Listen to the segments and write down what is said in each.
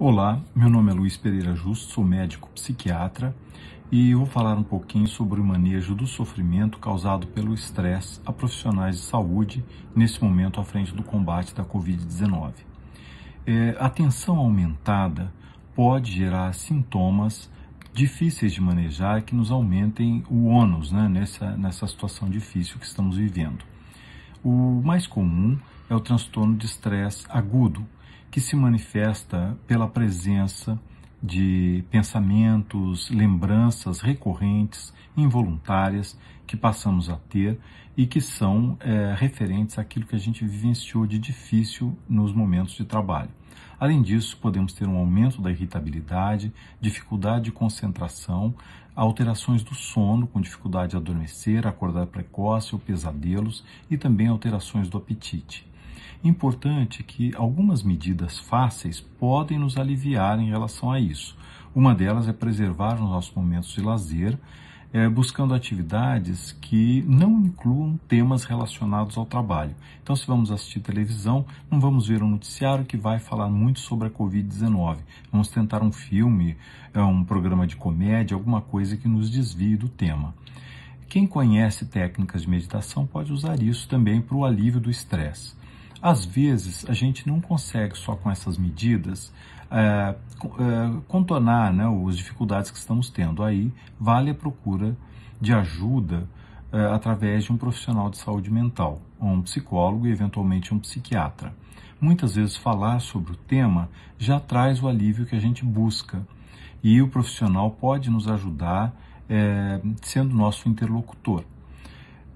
Olá, meu nome é Luiz Pereira Justo, sou médico psiquiatra e vou falar um pouquinho sobre o manejo do sofrimento causado pelo estresse a profissionais de saúde nesse momento à frente do combate da Covid-19. É, a tensão aumentada pode gerar sintomas difíceis de manejar que nos aumentem o ônus né, nessa, nessa situação difícil que estamos vivendo. O mais comum é o transtorno de estresse agudo, que se manifesta pela presença de pensamentos, lembranças recorrentes, involuntárias, que passamos a ter e que são é, referentes àquilo que a gente vivenciou de difícil nos momentos de trabalho. Além disso, podemos ter um aumento da irritabilidade, dificuldade de concentração, alterações do sono, com dificuldade de adormecer, acordar precoce ou pesadelos, e também alterações do apetite. Importante que algumas medidas fáceis podem nos aliviar em relação a isso. Uma delas é preservar os nossos momentos de lazer, é, buscando atividades que não incluam temas relacionados ao trabalho. Então, se vamos assistir televisão, não vamos ver um noticiário que vai falar muito sobre a Covid-19. Vamos tentar um filme, é, um programa de comédia, alguma coisa que nos desvie do tema. Quem conhece técnicas de meditação pode usar isso também para o alívio do estresse. Às vezes, a gente não consegue só com essas medidas é, é, contornar né, as dificuldades que estamos tendo. Aí vale a procura de ajuda é, através de um profissional de saúde mental, um psicólogo e eventualmente um psiquiatra. Muitas vezes falar sobre o tema já traz o alívio que a gente busca e o profissional pode nos ajudar é, sendo nosso interlocutor.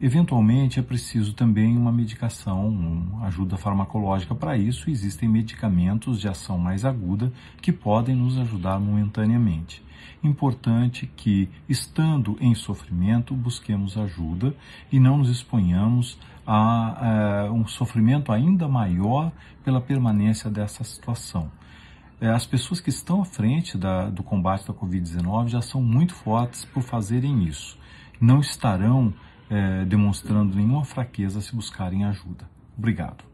Eventualmente é preciso também uma medicação, uma ajuda farmacológica para isso. Existem medicamentos de ação mais aguda que podem nos ajudar momentaneamente. Importante que, estando em sofrimento, busquemos ajuda e não nos exponhamos a, a um sofrimento ainda maior pela permanência dessa situação é, as pessoas que estão à frente da, do combate da Covid-19 já são muito fortes por fazerem isso. Não estarão é, demonstrando nenhuma fraqueza se buscarem ajuda. Obrigado.